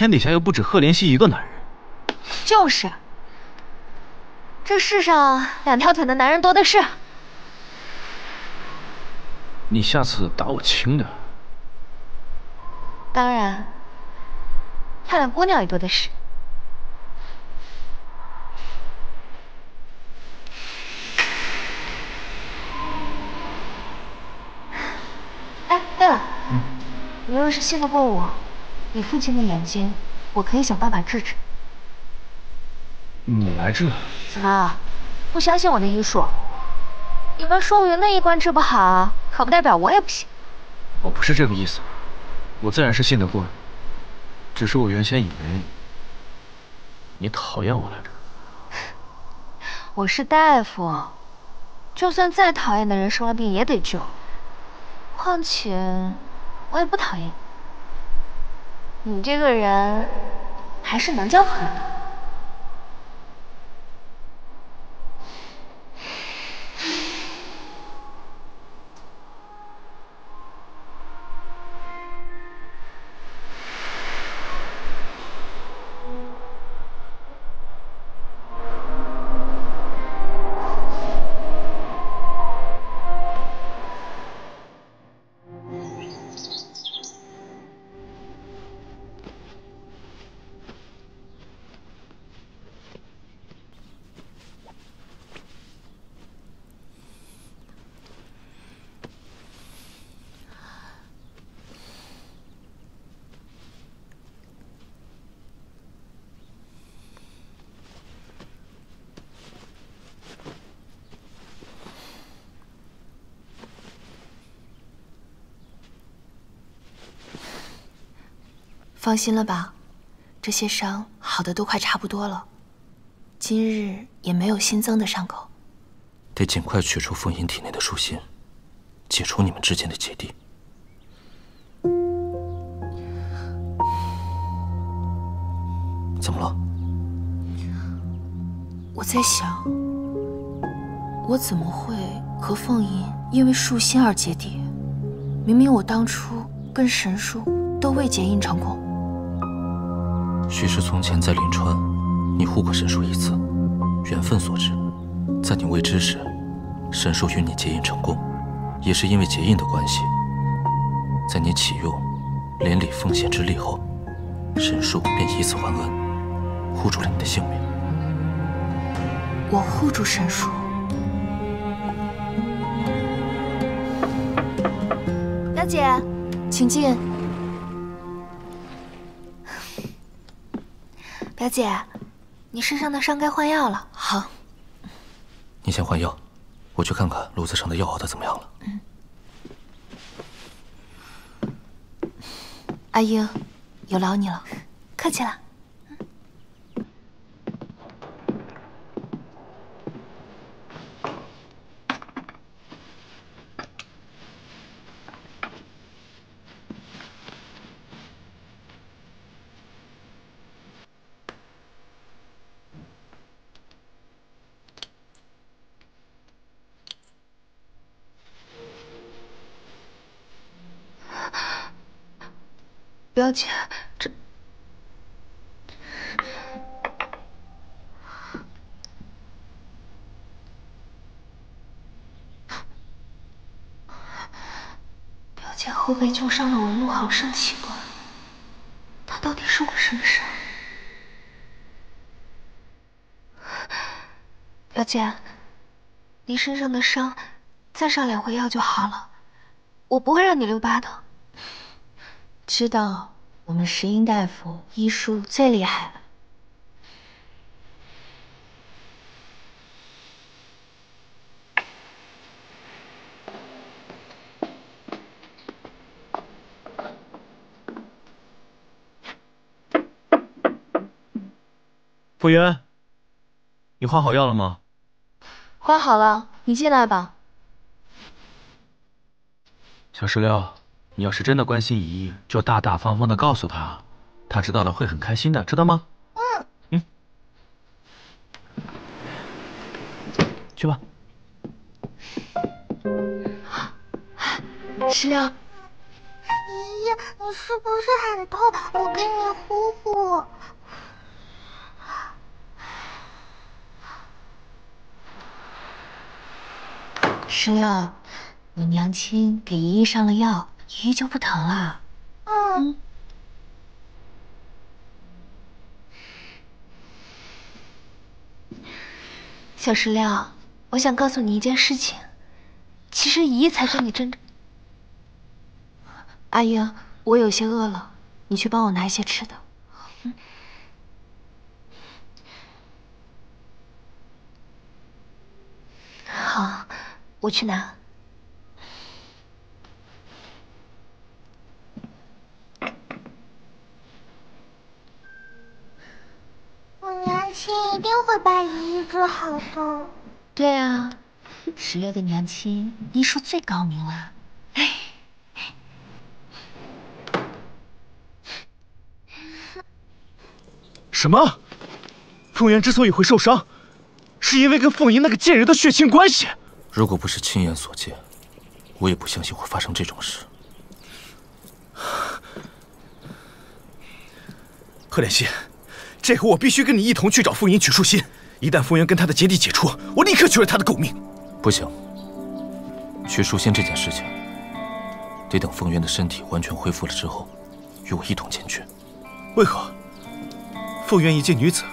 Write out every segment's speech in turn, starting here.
天底下又不止贺连熙一个男人。就是，这世上两条腿的男人多的是。你下次打我轻点。当然，漂亮姑娘也多的是。哎，对了，你要是信得过我，你父亲的眼睛，我可以想办法治治。你来治？怎么，不相信我的医术？你们舒云的一关治不好，可不代表我也不行。我不是这个意思，我自然是信得过，只是我原先以为你讨厌我来着。我是大夫，就算再讨厌的人生了病也得救。况且，我也不讨厌你。你这个人，还是能交朋友的。放心了吧，这些伤好的都快差不多了，今日也没有新增的伤口。得尽快取出凤吟体内的树心，解除你们之间的芥蒂。怎么了？我在想，我怎么会和凤吟因为树心而结敌？明明我当初跟神树都未结印成功。许是从前在临川，你护过神树一次，缘分所致。在你未知时，神树与你结印成功，也是因为结印的关系。在你启用连理奉献之力后，神树便以此还恩，护住了你的性命。我护住神树，表姐，请进。表姐，你身上的伤该换药了。好，你先换药，我去看看炉子上的药熬的怎么样了。阿英，有劳你了。客气了。表姐，这表姐后背旧伤的纹路好生奇怪，她到底受过什么伤？表姐，你身上的伤再上两回药就好了，我不会让你留疤的。知道我们石英大夫医术最厉害了。傅云，你换好药了吗？换好了，你进来吧。小石榴。你要是真的关心姨姨，就大大方方的告诉她，她知道了会很开心的，知道吗？嗯嗯，去吧。石榴，姨姨，你是不是很痛？我给你呼呼。石榴，你娘亲给姨姨上了药，姨姨就不疼了。嗯。小石榴，我想告诉你一件事情，其实姨姨才是你真正。阿英，我有些饿了，你去帮我拿一些吃的。好，我去拿。我娘亲一定会把姨姨治好的。对啊，石榴的娘亲医术最高明了。什么？凤元之所以会受伤，是因为跟凤吟那个贱人的血亲关系。如果不是亲眼所见，我也不相信会发生这种事。贺点心，这回我必须跟你一同去找凤吟取树心。一旦凤元跟他的结弟解除，我立刻取了他的狗命。不行，取树心这件事情，得等凤元的身体完全恢复了之后，与我一同前去。为何？凤元一介女子，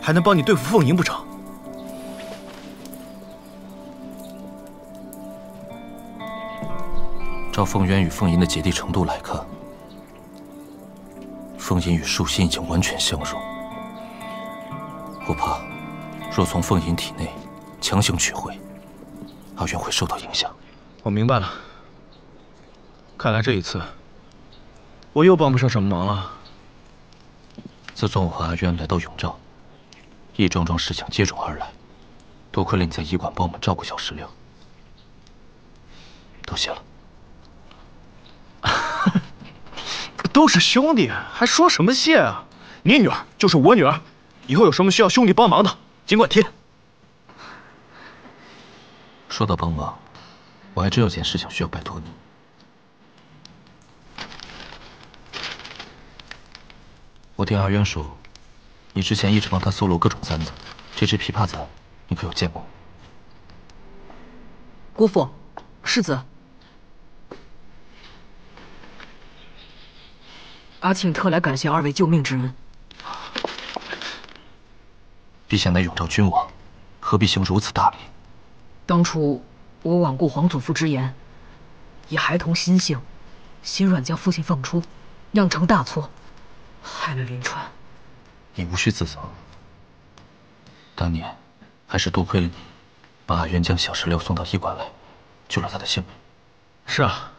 还能帮你对付凤吟不成？照凤渊与凤吟的结弟程度来看，凤吟与树心已经完全相融。我怕，若从凤吟体内强行取回，阿渊会受到影响。我明白了，看来这一次我又帮不上什么忙了。自从我和阿渊来到永照，一桩桩事情接踵而来，多亏了你在医馆帮我们照顾小石榴，多谢了。都是兄弟，还说什么谢啊？你女儿就是我女儿，以后有什么需要兄弟帮忙的，尽管提。说到帮忙，我还真有件事情需要拜托你。我听阿渊说，你之前一直帮他搜罗各种簪子，这只琵琶簪，你可有见过？姑父，世子。阿庆特来感谢二位救命之恩。陛下乃永兆君王，何必行如此大礼？当初我罔顾皇祖父之言，以孩童心性，心软将父亲放出，酿成大错，害了林川。你无需自责。当年还是多亏了你，把阿渊将小石榴送到医馆来，救了他的性命。是啊，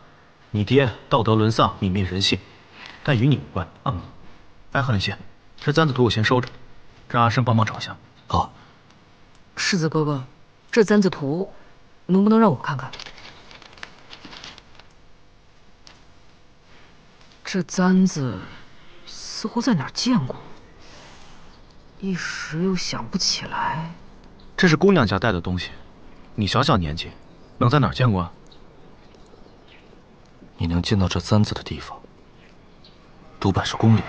你爹道德沦丧，泯灭人性。但与你无关。嗯，哎，贺连心，这簪子图我先收着，让阿生帮忙找一下。好。世子哥哥，这簪子图能不能让我看看？这簪子似乎在哪儿见过，一时又想不起来。这是姑娘家带的东西，你小小年纪，能在哪儿见过啊？你能见到这簪子的地方？多半是宫里。